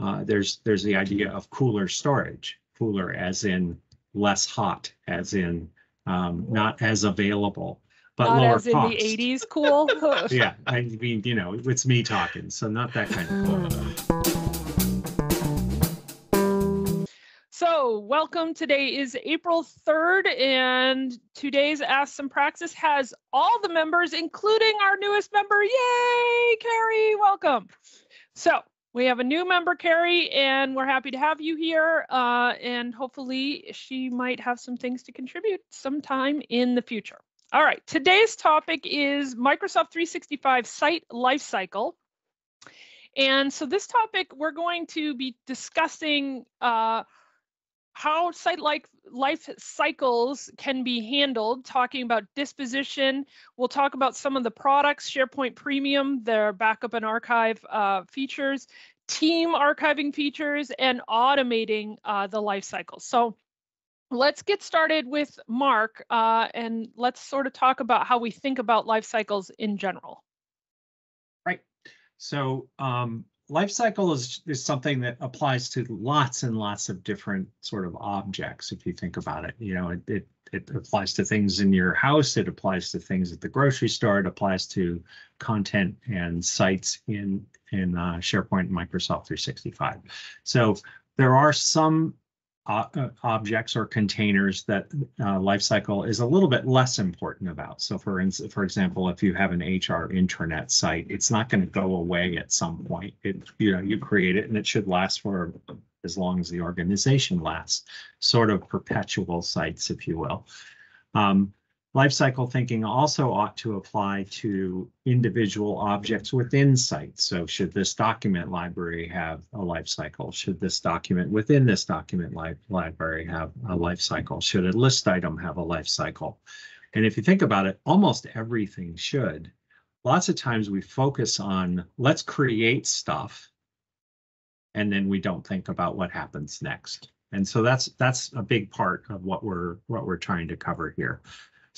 uh, there's there's the idea of cooler storage, cooler as in less hot, as in um, not as available, but Not lower as in the eighties cool. Yeah, I mean, you know, it's me talking, so not that kind of cool. So, welcome. Today is April 3rd, and today's Ask Sympraxis has all the members, including our newest member. Yay, Carrie, welcome. So, we have a new member, Carrie, and we're happy to have you here. Uh, and hopefully, she might have some things to contribute sometime in the future. All right, today's topic is Microsoft 365 site lifecycle. And so, this topic, we're going to be discussing. Uh, how site like life cycles can be handled. Talking about disposition we'll talk about some of the products sharepoint premium their backup and archive uh, features team archiving features and automating uh, the life cycle. So let's get started with mark uh, and let's sort of talk about how we think about life cycles in general. Right. So um, life cycle is, is something that applies to lots and lots of different sort of objects. If you think about it, you know, it, it, it applies to things in your house. It applies to things at the grocery store. It applies to content and sites in, in uh, SharePoint and Microsoft 365. So there are some objects or containers that uh, lifecycle is a little bit less important about. So for for example, if you have an HR intranet site, it's not going to go away at some point. It you know you create it and it should last for as long as the organization lasts. Sort of perpetual sites, if you will. Um, Lifecycle thinking also ought to apply to individual objects within sites. So should this document library have a life cycle? Should this document within this document li library have a life cycle? Should a list item have a life cycle? And if you think about it, almost everything should. Lots of times we focus on let's create stuff and then we don't think about what happens next. And so that's that's a big part of what we're what we're trying to cover here.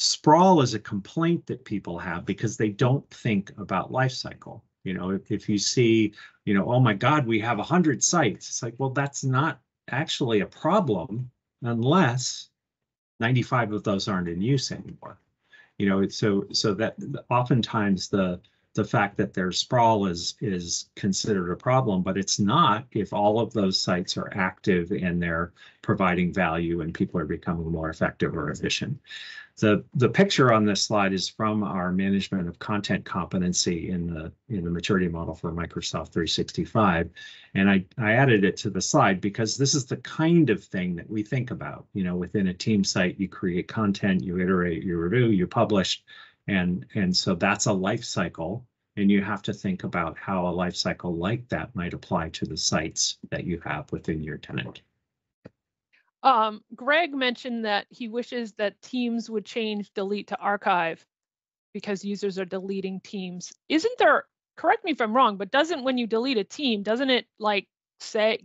Sprawl is a complaint that people have because they don't think about life cycle. You know, if, if you see, you know, oh my God, we have a hundred sites, it's like, well, that's not actually a problem unless 95 of those aren't in use anymore. You know, so so that oftentimes the the fact that there's sprawl is is considered a problem, but it's not if all of those sites are active and they're providing value and people are becoming more effective or efficient. The the picture on this slide is from our management of content competency in the in the maturity model for Microsoft 365. And I, I added it to the slide because this is the kind of thing that we think about. You know, within a team site, you create content, you iterate, you review, you publish, and and so that's a life cycle and you have to think about how a life cycle like that might apply to the sites that you have within your tenant um, greg mentioned that he wishes that teams would change delete to archive because users are deleting teams. Isn't there correct me if i'm wrong but doesn't when you delete a team doesn't it like say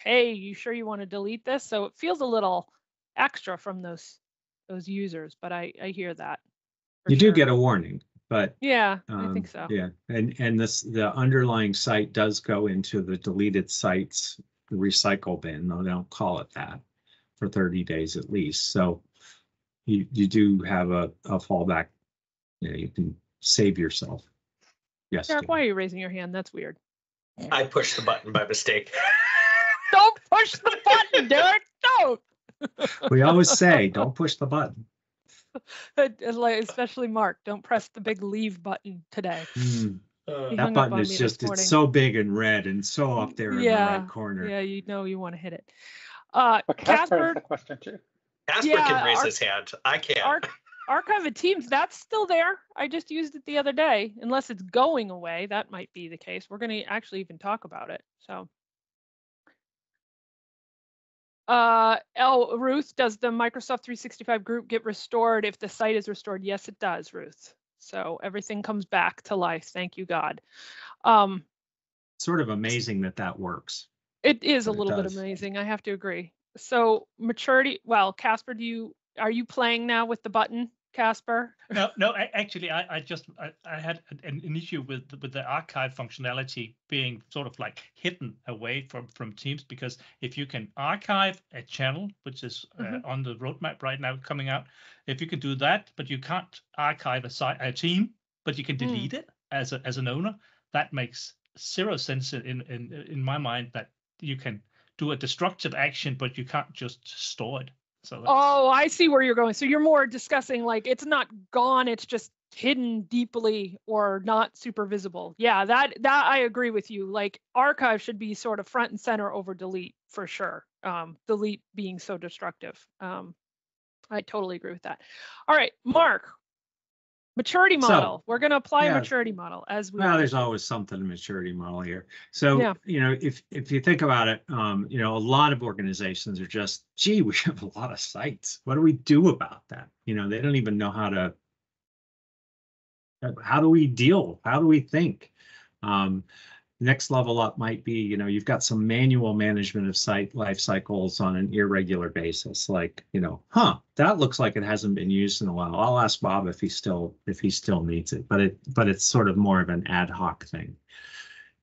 hey you sure you want to delete this? So it feels a little extra from those those users but i i hear that you do get a warning but yeah i um, think so. yeah and and this the underlying site does go into the deleted sites recycle bin though they don't call it that for 30 days at least. So you you do have a, a fallback. You know you can save yourself. Yes Derek, why are you raising your hand? That's weird. I pushed the button by mistake. don't push the button derek. Don't. We always say don't push the button. Like, especially mark don't press the big leave button today. Hmm, Uh, that button is just it's so big and red and so up there in the right corner. Yeah you know you want to hit it uh But Casper casper a question too. Casper yeah, can raise our- his hand. I can't. Arch- archive of teams that's still there. I just used it the other day. Unless it's going away that might be the case. We're going to actually even talk about it so. Uh oh ruth does the microsoft 365 group get restored? If the site is restored yes it does ruth. So everything comes back to life. Thank you god. Um sort of amazing that that works it is a it little bit amazing i have to agree so maturity well casper do you are you playing now with the button Casper? No, no, a- actually, I, I just, I, I had an, an issue with, the- with the archive functionality being sort of like hidden away from, from Teams, because if you can archive a channel, which is uh, Mhm. on the roadmap right now coming out, if you can do that, but you can't archive a site, a team, but you can Mm. delete it as a, as an owner, that makes zero sense in, in, in my mind that you can do a destructive action, but you can't just store it. So Oh, I see where you're going. So you're more discussing like it's not gone, it's just hidden deeply or not super visible. Yeah, that that I agree with you. Like archive should be sort of front and center over delete for sure. Um, delete being so destructive. Um, I totally agree with that. All right, Mark. Maturity So, model. We're going to apply a maturity model as we. Well, always there's always something in maturity model here. So, Yeah. you know, if if you think about it, um, you know, a lot of organizations are just, gee, we have a lot of sites. What do we do about that? You know, they don't even know how to. How do we deal? How do we think? Um, next level up might be, you know, you've got some manual management of site life cycles on an irregular basis. Like, you know, huh, that looks like it hasn't been used in a while. I'll ask Bob if he still if he still needs it, but it but it's sort of more of an ad hoc thing.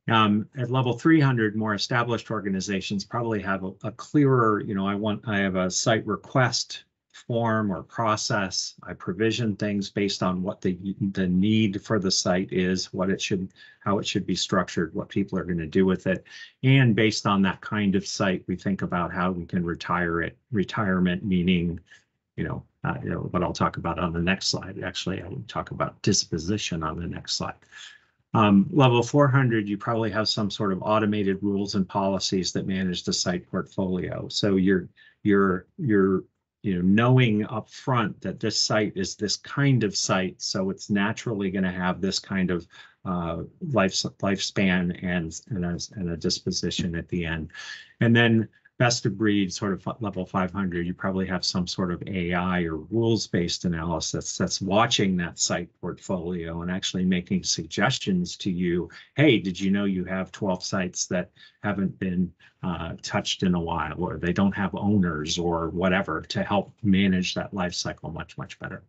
Um, at level 300, more established organizations probably have a, a clearer, you know, I want I have a site request form or process. I provision things based on what the the need for the site is, what it should, how it should be structured, what people are going to do with it, and based on that kind of site, we think about how we can retire it. Retirement meaning, you know, uh, you know what I'll talk about on the next slide. Actually, I will talk about disposition on the next slide. Um, level 400, you probably have some sort of automated rules and policies that manage the site portfolio. So you're you're you're you know knowing up front that this site is this kind of site, so it's naturally going to have this kind of uh, life lifespan and and a, and a disposition at the end, and then best of breed sort of level 500 you probably have some sort of ai or rules based analysis that's watching that site portfolio and actually making suggestions to you. Hey did you know you have 12 sites that haven't been uh, touched in a while or they don't have owners or whatever to help manage that life cycle much much better?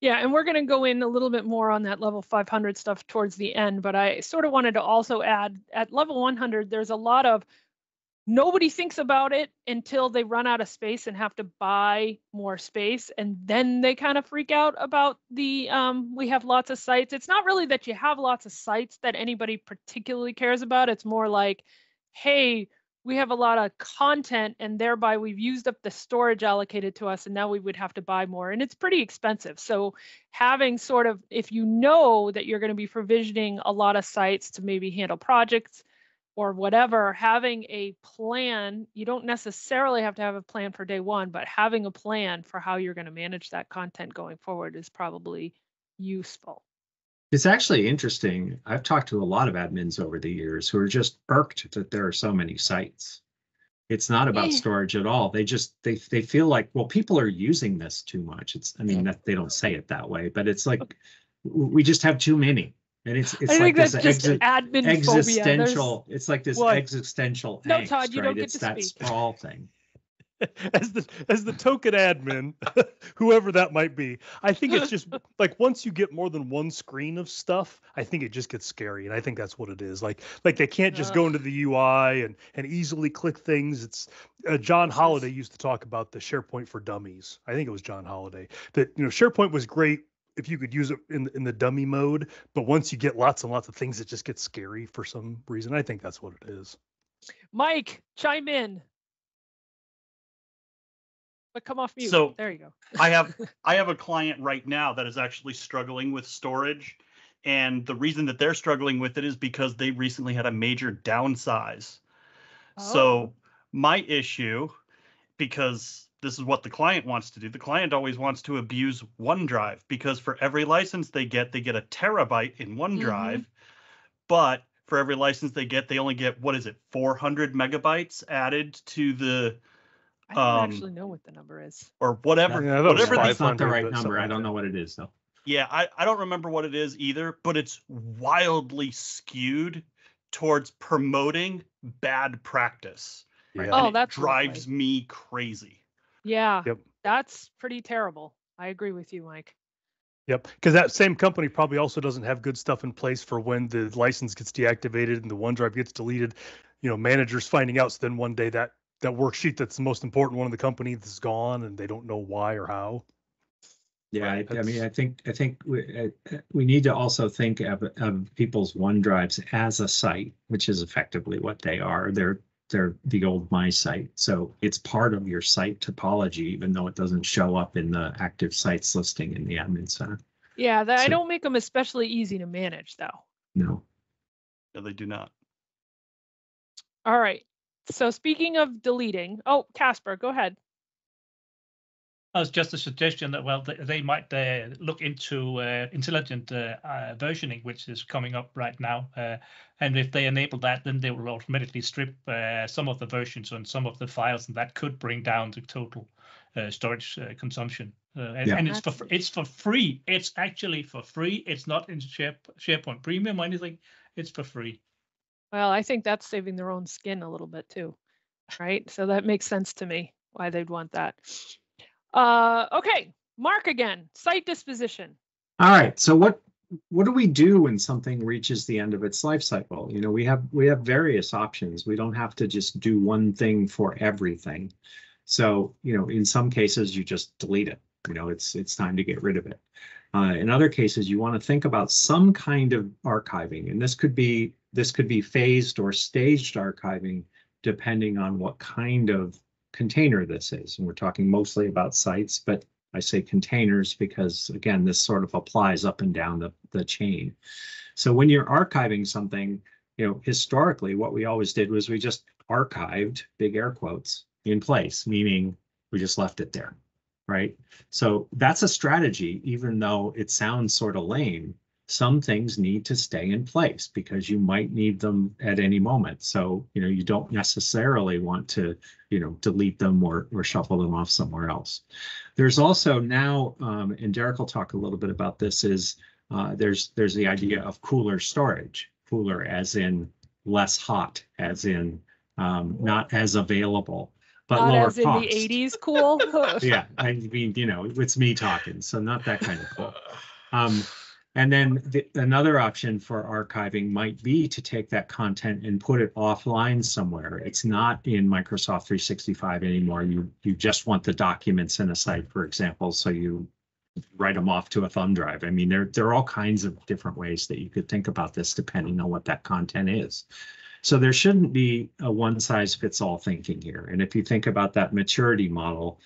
Yeah, and we're going to go in a little bit more on that level 500 stuff towards the end, but I sort of wanted to also add at level 100, there's a lot of nobody thinks about it until they run out of space and have to buy more space and then they kind of freak out about the um, we have lots of sites. It's not really that you have lots of sites that anybody particularly cares about. It's more like hey we have a lot of content and thereby we've used up the storage allocated to us and now we would have to buy more and it's pretty expensive. So having sort of if you know that you're going to be provisioning a lot of sites to maybe handle projects or whatever, having a plan, you don't necessarily have to have a plan for day one, but having a plan for how you're going to manage that content going forward is probably useful. It's actually interesting. I've talked to a lot of admins over the years who are just irked that there are so many sites. It's not about Yeah. storage at all. They just they they feel like well people are using this too much. It's I mean eh. that they don't say it that way, but it's like we just have too many. And it's it's I like think this that's just exi- admin phobia. Existential. It's like this Well, existential No, angst, Todd, you right? don't get it's to that speak. sprawl thing. as the as the token admin, whoever that might be, I think it's just like once you get more than one screen of stuff, I think it just gets scary, and I think that's what it is. Like like they can't just go into the UI and and easily click things. It's uh, John This Holliday used to talk about the SharePoint for Dummies. I think it was John Holliday that you know SharePoint was great if you could use it in in the dummy mode, but once you get lots and lots of things, it just gets scary for some reason. I think that's what it is. Mike, chime in. But come off mute. So- there you go. I have I have a client right now that is actually struggling with storage. And the reason that they're struggling with it is because they recently had a major downsize. Oh. So my issue, because this is what the client wants to do, the client always wants to abuse OneDrive because for every license they get, they get a terabyte in OneDrive. But for every license they get, they only get what is it, 400 megabytes added to the I don't um, actually know what the number is. or whatever Yeah, that was whatever That's not the right number. I don't know what it is though. Yeah, I, I don't remember what it is either, but it's wildly skewed towards promoting bad practice. Yeah. Oh, it that's drives lovely. me crazy. Yeah, Yep. that's pretty terrible. I agree with you, Mike. Yep, because that same company probably also doesn't have good stuff in place for when the license gets deactivated and the OneDrive gets deleted. You know, managers finding out. So then one day that that worksheet that's the most important one in the company is gone, and they don't know why or how. Yeah, I, Right, I mean, I think, I think we, we need to also think of, of people's OneDrives as a site, which is effectively what they are. They're, they're the old My Site. So it's part of your site topology, even though it doesn't show up in the active sites listing in the admin center. Yeah, that I don't make them especially easy to manage though. No. No, they do not. All right. So speaking of deleting, oh, Casper, go ahead. As just a suggestion that well they, they might uh, look into uh, intelligent uh, uh, versioning, which is coming up right now, uh, and if they enable that, then they will automatically strip uh, some of the versions on some of the files, and that could bring down the total uh, storage uh, consumption. Uh, and, Yeah. and it's for it's for free. It's actually for free. It's not in Share, SharePoint Premium or anything. It's for free. Well, I think that's saving their own skin a little bit too, right? So that makes sense to me why they'd want that. Uh, okay, Mark again, site disposition. All right, so what, what do we do when something reaches the end of its life cycle? You know, we have, we have various options. We don't have to just do one thing for everything. So, you know, in some cases, you just delete it. You know, it's, it's time to get rid of it. Uh, in other cases, you want to think about some kind of archiving, and this could be, this could be phased or staged archiving, depending on what kind of container this is. And we're talking mostly about sites, but I say containers because again, this sort of applies up and down the, the chain. So when you're archiving something, you know, historically, what we always did was we just archived, big air quotes, in place, meaning we just left it there, right? So that's a strategy, even though it sounds sort of lame. Some things need to stay in place because you might need them at any moment. So, you know, you don't necessarily want to, you know, delete them or, or shuffle them off somewhere else. There's also now, um, and Derek will talk a little bit about this, is uh, there's there's the idea of cooler storage, cooler as in less hot, as in um, not as available, but Not lower as in cost. the 80s cool. Yeah, I mean, you know, it's me talking, so not that kind of cool. Um, and then the, another option for archiving might be to take that content and put it offline somewhere. It's not in Microsoft 365 anymore. You you just want the documents in a site, for example, so you write them off to a thumb drive. I mean, there there are all kinds of different ways that you could think about this depending on what that content is. So there shouldn't be a one size fits all thinking here. And if you think about that maturity model,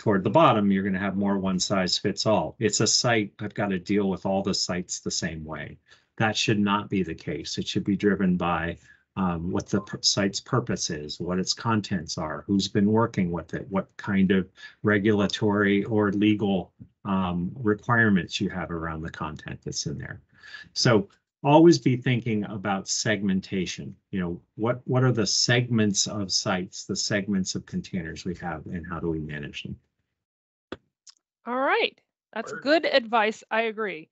toward the bottom, you're going to have more one size fits all. It's a site. I've got to deal with all the sites the same way. That should not be the case. It should be driven by um, what the site's purpose is, what its contents are, who's been working with it, what kind of regulatory or legal um, requirements you have around the content that's in there. So always be thinking about segmentation. You know, what what are the segments of sites, the segments of containers we have, and how do we manage them? All right, that's Word. good advice. I agree.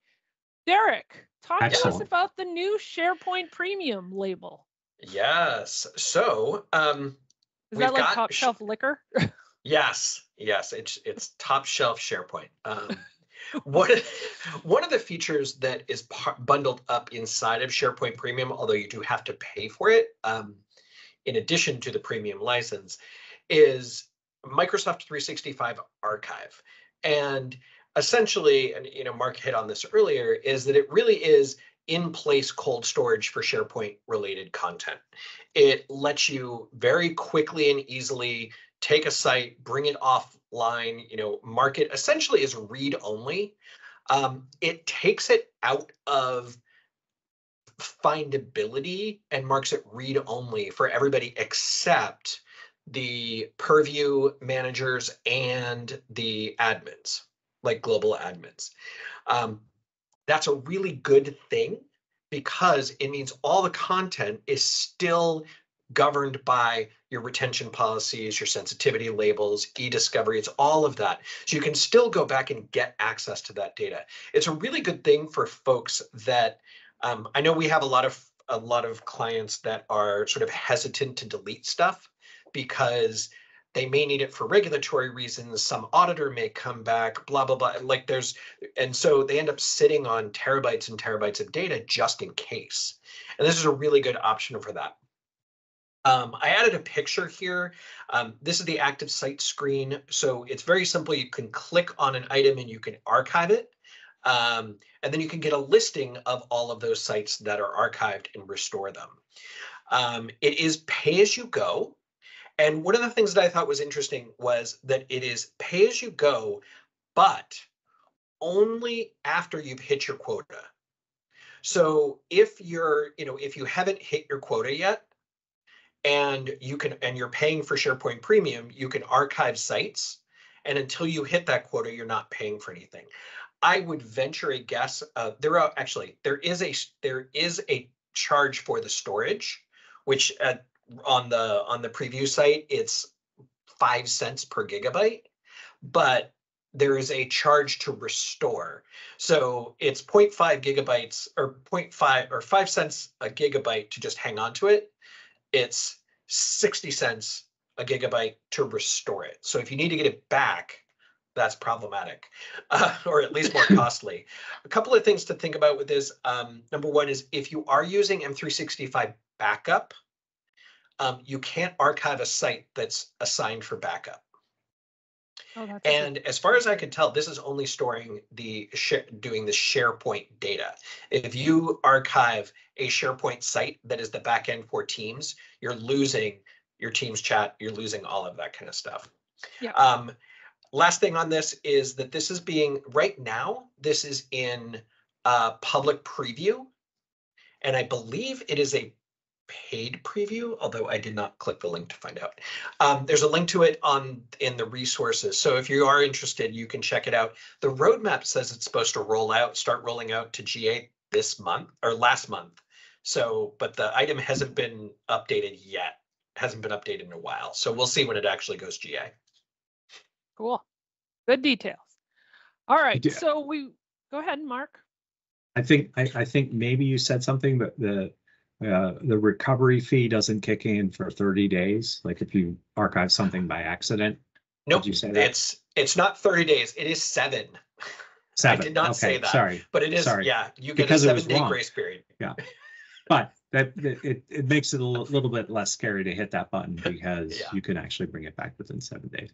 Derek, talk to us about the new SharePoint Premium label. Yes. So, um, Is We've that like got top sh- shelf liquor? yes, yes, it's it's top shelf SharePoint. Um, one of, one of the features that is par- bundled up inside of SharePoint Premium, although you do have to pay for it, um, in addition to the premium license, is Microsoft 365 Archive. And essentially, and you know, Mark hit on this earlier, is that it really is in place cold storage for SharePoint related content. It lets you very quickly and easily take a site, bring it offline, you know, mark it essentially as read only. Um, it takes it out of findability and marks it read only for everybody except the purview managers and the admins, like global admins. Um, that's a really good thing because it means all the content is still governed by your retention policies, your sensitivity labels, e-discovery, it's all of that. So you can still go back and get access to that data. It's a really good thing for folks that um, I know we have a lot of a lot of clients that are sort of hesitant to delete stuff because they may need it for regulatory reasons. Some auditor may come back, blah, blah, blah. Like there's, and so they end up sitting on terabytes and terabytes of data just in case. And this is a really good option for that. Um, I added a picture here. Um, this is the active site screen. So it's very simple. You can click on an item and you can archive it. Um, and then you can get a listing of all of those sites that are archived and restore them. Um, it is pay as you go. And one of the things that I thought was interesting was that it is pay as you go, but only after you've hit your quota. So if you're, you know, if you haven't hit your quota yet, and you can, and you're paying for SharePoint Premium, you can archive sites. And until you hit that quota, you're not paying for anything. I would venture a guess. Uh, there are actually there is a there is a charge for the storage, which at, on the on the preview site it's five cents per gigabyte, but there is a charge to restore. So it's 0.5 gigabytes or 0.5 or five cents a gigabyte to just hang on to it. It's 60 cents a gigabyte to restore it. So if you need to get it back, that's problematic uh, or at least more costly. A couple of things to think about with this. Um, number one is if you are using M365 backup, um, you can't archive a site that's assigned for backup. Oh, that's a good- And as far as I can tell, this is only storing the share, doing the SharePoint data. If you archive a SharePoint site that is the backend for Teams, you're losing your Teams chat, you're losing all of that kind of stuff. Yeah. Um, last thing on this is that this is being right now, this is in uh, public preview. And I believe it is a paid preview, although I did not click the link to find out. Um, there's a link to it on in the resources. So if you are interested, you can check it out. The roadmap says it's supposed to roll out, start rolling out to GA this month or last month. So, but the item hasn't been updated yet. Hasn't been updated in a while. So we'll see when it actually goes GA. Cool. Good details. All right. do- So we go ahead, and Mark. I think, I, I think maybe you said something, but the, uh, the recovery fee doesn't kick in for thirty days, like if you archive something by accident. Nope, you say that? it's it's not 30 days. It is seven, Seven. I did not say Okay, that. Sorry, but it is Sorry. yeah. You get Because a it was seven day wrong. grace period. Yeah. But that, that- it, it makes it a li- little bit less scary to hit that button because Yeah. you can actually bring it back within seven days.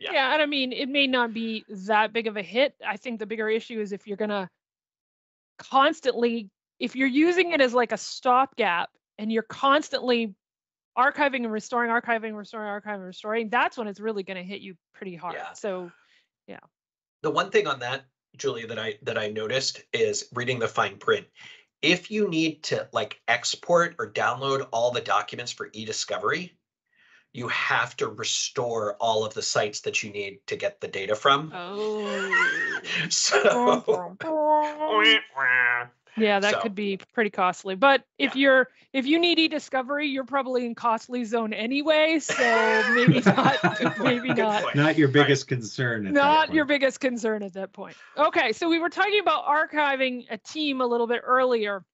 Yeah. Yeah. and I mean, it may not be that big of a hit. I think the bigger issue is if you're gonna constantly, if you're using it as like a stopgap and you're constantly archiving and restoring, archiving, restoring, archiving, restoring, that's when it's really gonna hit you pretty hard. Yeah. So yeah. The one thing on that, Julia, that I that I noticed is reading the fine print. If you need to like export or download all the documents for e-discovery, you have to restore all of the sites that you need to get the data from. oh. So Yeah, that So- could be pretty costly. But if Yeah. you're if you need e-discovery, you're probably in costly zone anyway. So maybe not. Maybe good not. point. Not your Right. biggest concern. at that Not your biggest concern at that point. Okay, so we were talking about archiving a team a little bit earlier.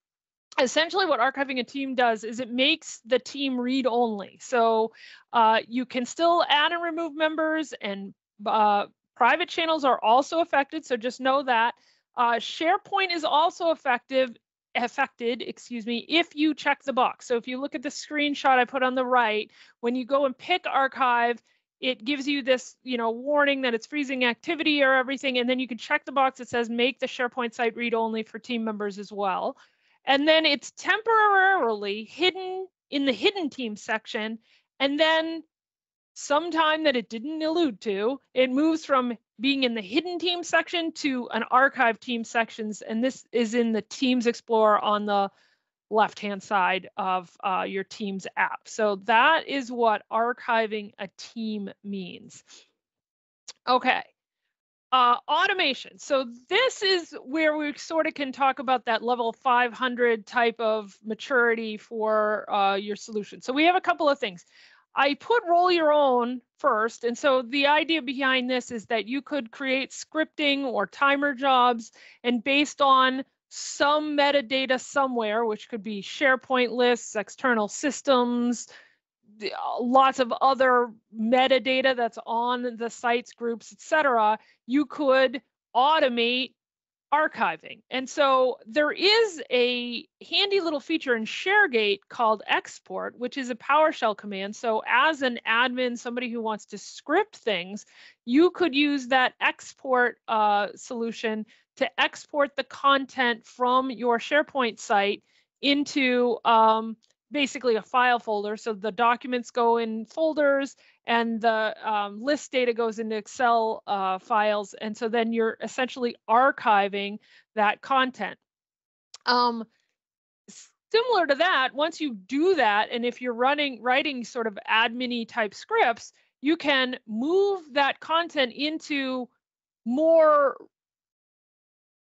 Essentially, what archiving a team does is it makes the team read only. So uh, you can still add and remove members, and uh, private channels are also affected. So just know that. Uh, SharePoint is also effective affected, excuse me, if you check the box. So if you look at the screenshot I put on the right, when you go and pick archive, it gives you this, you know, warning that it's freezing activity or everything, and then you can check the box that says make the SharePoint site read only for team members as well. And then it's temporarily hidden in the hidden team section, and then sometime that it didn't allude to, it moves from being in the hidden team section to an archive team sections, and this is in the Teams Explorer on the left-hand side of uh, your Teams app. So that is what archiving a team means. Okay. Uh, automation. So this is where we sort of can talk about that level 500 type of maturity for uh, your solution. So we have a couple of things. I put roll your own first. And so the idea behind this is that you could create scripting or timer jobs and based on some metadata somewhere, which could be SharePoint lists, external systems, uh, lots of other metadata that's on the sites, groups, etc., you could automate archiving. And so there is a handy little feature in ShareGate called export, which is a PowerShell command. So as an admin, somebody who wants to script things, you could use that export uh, solution to export the content from your SharePoint site into um, basically a file folder. So the documents go in folders and the um, list data goes into Excel uh, files. And so then you're essentially archiving that content. Um, similar to that, once you do that, and if you're running, writing sort of admin type scripts, you can move that content into more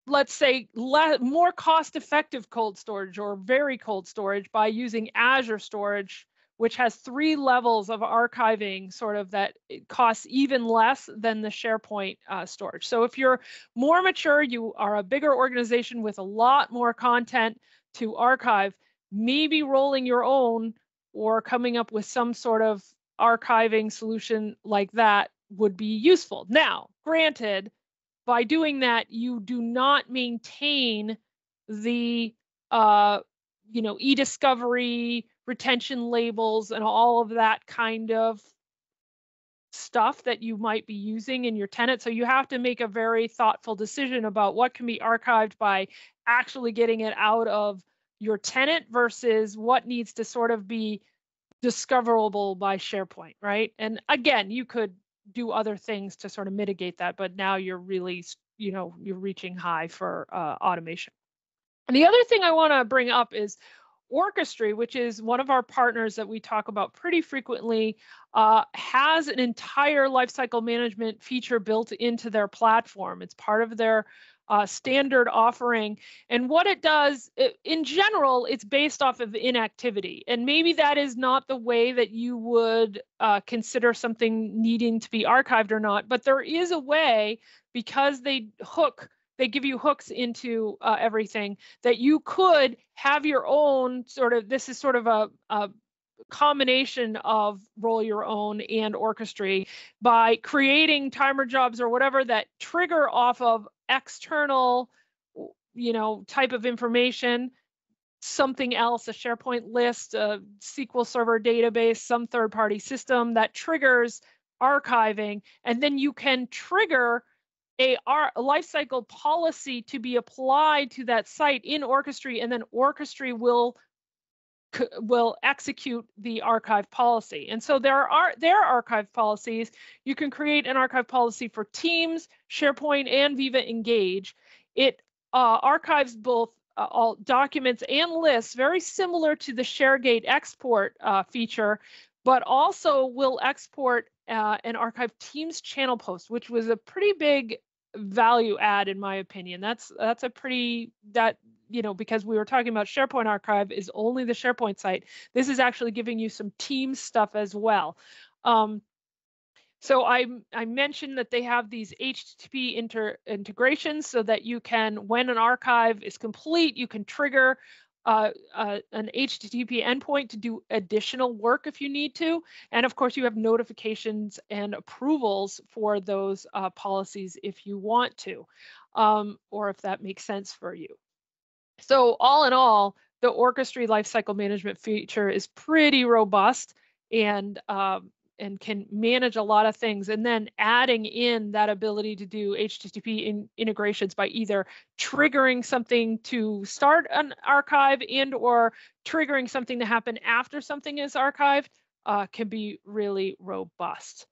let's say le- more cost effective cold storage or very cold storage by using Azure storage which has three levels of archiving sort of that costs even less than the SharePoint uh, storage. So if you're more mature, you are a bigger organization with a lot more content to archive, maybe rolling your own or coming up with some sort of archiving solution like that would be useful. Now, granted, by doing that, you do not maintain the uh, you know e-discovery retention labels and all of that kind of stuff that you might be using in your tenant. So you have to make a very thoughtful decision about what can be archived by actually getting it out of your tenant versus what needs to sort of be discoverable by SharePoint, right? And again, you could do other things to sort of mitigate that, but now you're really, you know, you're reaching high for uh, automation. And the other thing I want to bring up is Orchestry, which is one of our partners that we talk about pretty frequently, uh, has an entire lifecycle management feature built into their platform. It's part of their uh, standard offering. And what it does, it, in general, it's based off of inactivity. And maybe that is not the way that you would uh, consider something needing to be archived or not, but there is a way because they hook they give you hooks into uh, everything that you could have your own sort of this is sort of a, a combination of roll your own and orchestry by creating timer jobs or whatever that trigger off of external you know type of information something else a sharepoint list a sql server database some third party system that triggers archiving and then you can trigger a, our, a lifecycle policy to be applied to that site in Orchestry, and then Orchestry will will execute the archive policy. And so there are there are archive policies. You can create an archive policy for Teams, SharePoint, and Viva Engage. It uh, archives both uh, all documents and lists, very similar to the ShareGate export uh, feature, but also will export uh, and archive Teams channel post, which was a pretty big value add in my opinion. That's that's a pretty that you know because we were talking about SharePoint archive is only the SharePoint site. This is actually giving you some team stuff as well. Um, so I I mentioned that they have these HTTP inter integrations so that you can when an archive is complete you can trigger uh, uh, an HTTP endpoint to do additional work if you need to. And of course, you have notifications and approvals for those uh, policies if you want to, um, or if that makes sense for you. So all in all, the Orchestry lifecycle management feature is pretty robust and um, and can manage a lot of things and then adding in that ability to do http in, integrations by either triggering something to start an archive and or triggering something to happen after something is archived uh, can be really robust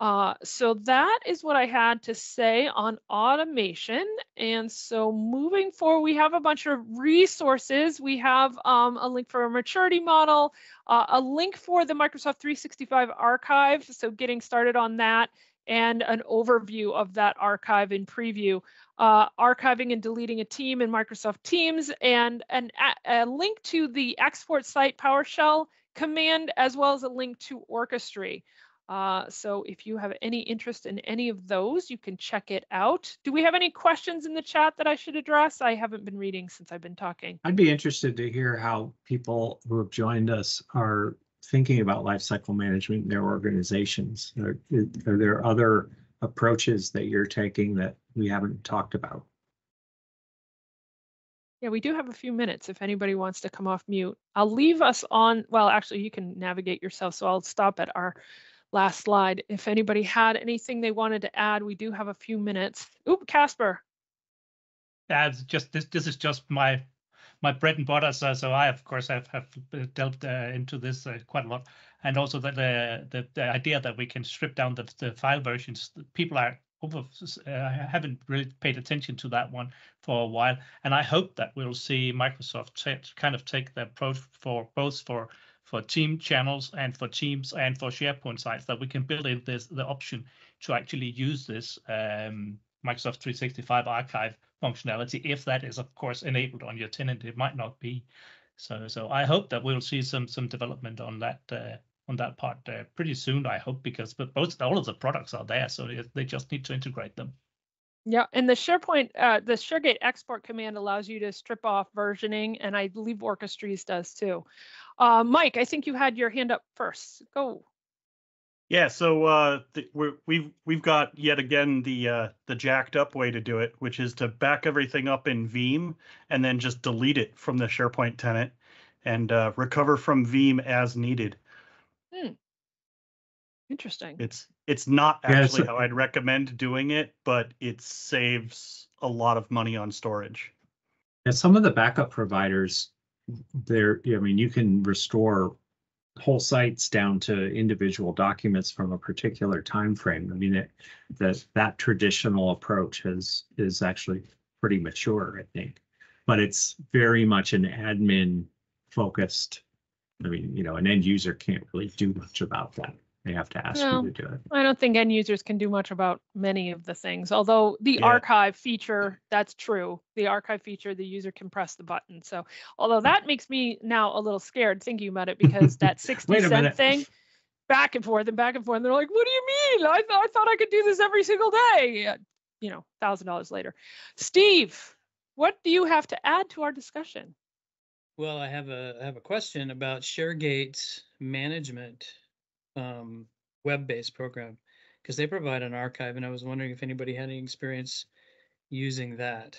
uh, so that is what I had to say on automation. And so moving forward, we have a bunch of resources. We have um, a link for a maturity model, uh, a link for the Microsoft 365 archive. So getting started on that and an overview of that archive in preview. Uh, archiving and deleting a team in Microsoft Teams and an, a, a link to the export site PowerShell command, as well as a link to Orchestry. Uh, so if you have any interest in any of those, you can check it out. Do we have any questions in the chat that I should address? I haven't been reading since I've been talking. I'd be interested to hear how people who have joined us are thinking about lifecycle management in their organizations? Are, are there other approaches that you're taking that we haven't talked about? Yeah, we do have a few minutes if anybody wants to come off mute. I'll leave us on, well, actually, you can navigate yourself, so I'll stop at our last slide. If anybody had anything they wanted to add, we do have a few minutes. Oop, Casper. That's just this. This is just my my bread and butter. So, so I of course have have delved uh, into this uh, quite a lot, and also the, the the the idea that we can strip down the the file versions. People are over uh, haven't really paid attention to that one for a while, and I hope that we'll see Microsoft kind of take the approach for both for for team channels and for teams and for SharePoint sites that we can build in this the option to actually use this um, Microsoft 365 archive functionality if that is of course enabled on your tenant. It might not be. So so i hope that we'll see some some development on that uh, on that part uh, pretty soon i hope because but both all of the products are there so they just need to integrate them. Yeah, and the SharePoint, uh, the ShareGate export command allows you to strip off versioning, and I believe Orchestries does too. Uh, Mike, I think you had your hand up first. Go. Yeah, so uh, th- we're, we've we've got yet again the uh, the jacked up way to do it, which is to back everything up in Veeam and then just delete it from the SharePoint tenant and uh, recover from Veeam as needed. Hmm. Interesting. It's it's not Yeah, it's actually how I'd recommend doing it, but it saves a lot of money on storage. And some of the backup providers, they're, I mean, you can restore whole sites down to individual documents from a particular time frame. I mean, it, that, that traditional approach is, is actually pretty mature, I think. But it's very much an admin focused. I mean, you know, an end user can't really do much about that. They have to ask No. you to do it. I don't think end users can do much about many of the things, although the Yeah. archive feature, that's true. The archive feature, the user can press the button. So, although that makes me now a little scared thinking about it because that 60 Wait a cent minute. thing, back and forth and back and forth. And they're like, what do you mean? I, th- I thought I could do this every single day. Uh, You know, thousand dollars later. Steve, what do you have to add to our discussion? Well, I have a I have a question about ShareGate's management um, web-based program because they provide an archive, and I was wondering if anybody had any experience using that.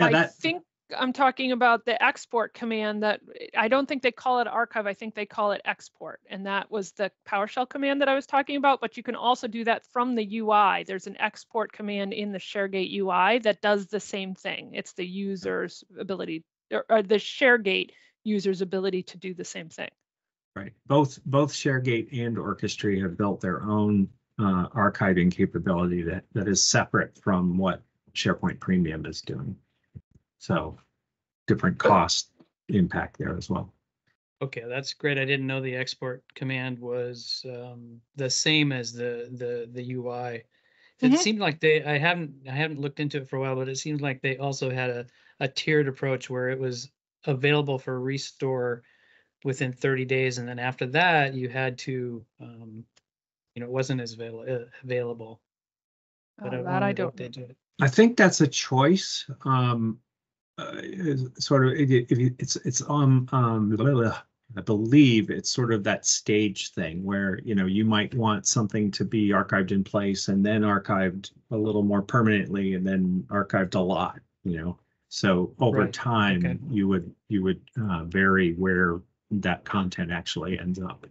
Yeah, I think I'm talking about the export command that I don't think they call it archive. I think they call it export. And that was the PowerShell command that I was talking about. But you can also do that from the UI. There's an export command in the ShareGate UI that does the same thing. It's the user's ability or, or the ShareGate user's ability to do the same thing. Right. Both both ShareGate and Orchestry have built their own uh, archiving capability that that is separate from what SharePoint Premium is doing. So different cost impact there as well. Okay, that's great. I didn't know the export command was um, the same as the the the UI. It Mhm. seemed like they I haven't I haven't looked into it for a while, but it seems like they also had a a tiered approach where it was available for restore within 30 days, and then after that you had to um, you know it wasn't as avail- uh, available. Oh, But I that I don't they did. I think that's a choice. Um, uh, sort of it, it, it's it's um um blah, blah, blah. I believe it's sort of that stage thing where you know you might want something to be archived in place and then archived a little more permanently and then archived a lot. You know, so over Right, okay. time you would you would uh, vary where that content actually ends up.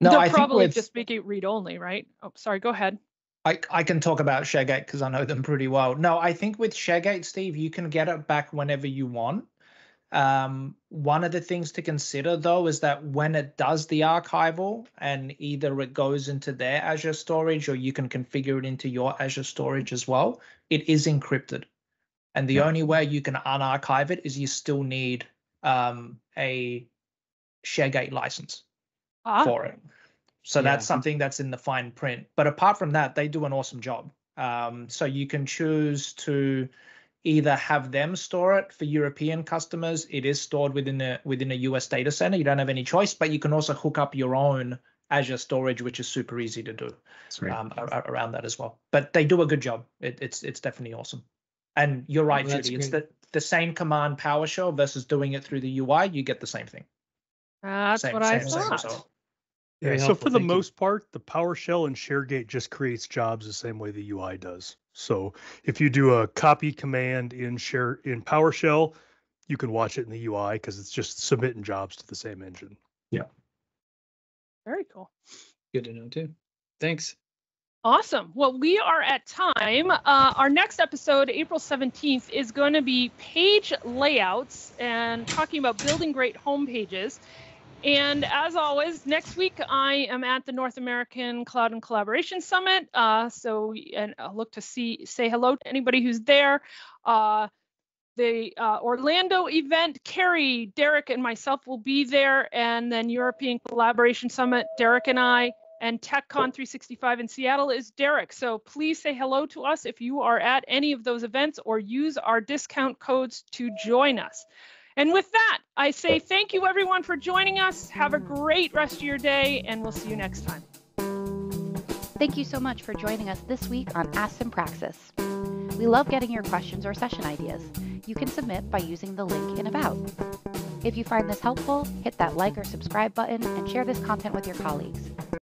No, They'll I think probably with, just make it read only, right? Oh, sorry, go ahead. I, I can talk about ShareGate because I know them pretty well. No, I think with ShareGate, Steve, you can get it back whenever you want. Um, one of the things to consider though is that when it does the archival and either it goes into their Azure storage or you can configure it into your Azure storage as well, it is encrypted. And the Yeah. only way you can unarchive it is you still need um, a ShareGate license Ah, for it. So Yeah. that's something that's in the fine print. But apart from that, they do an awesome job. Um, so you can choose to either have them store it for European customers. It is stored within a within a US data center. You don't have any choice, but you can also hook up your own Azure storage, which is super easy to do um, a- a- around that as well. But they do a good job. It, it's it's definitely awesome. And you're right, that's Judy. It's the the same command PowerShell versus doing it through the UI. You get the same thing. That's Same- what I same- same thought. result. Yeah, so helpful, for the thank you. most part, the PowerShell and ShareGate just creates jobs the same way the UI does. So if you do a copy command in Share in PowerShell, you can watch it in the UI because it's just submitting jobs to the same engine. Yeah. Very cool. Good to know too. Thanks. Awesome. Well, we are at time. Uh, our next episode, April 17th, is going to be page layouts and talking about building great home pages. And as always, next week I am at the North American Cloud and Collaboration Summit. Uh, so, and I'll look to see, say hello to anybody who's there. Uh, the uh, Orlando event, Carrie, Derek, and myself will be there. And then European Collaboration Summit, Derek and I and TechCon 365 in Seattle is Derek. So please say hello to us if you are at any of those events or use our discount codes to join us. And with that, I say thank you everyone for joining us. Have a great rest of your day, and we'll see you next time. Thank you so much for joining us this week on Ask Sympraxis. We love getting your questions or session ideas. You can submit by using the link in About. If you find this helpful, hit that like or subscribe button and share this content with your colleagues.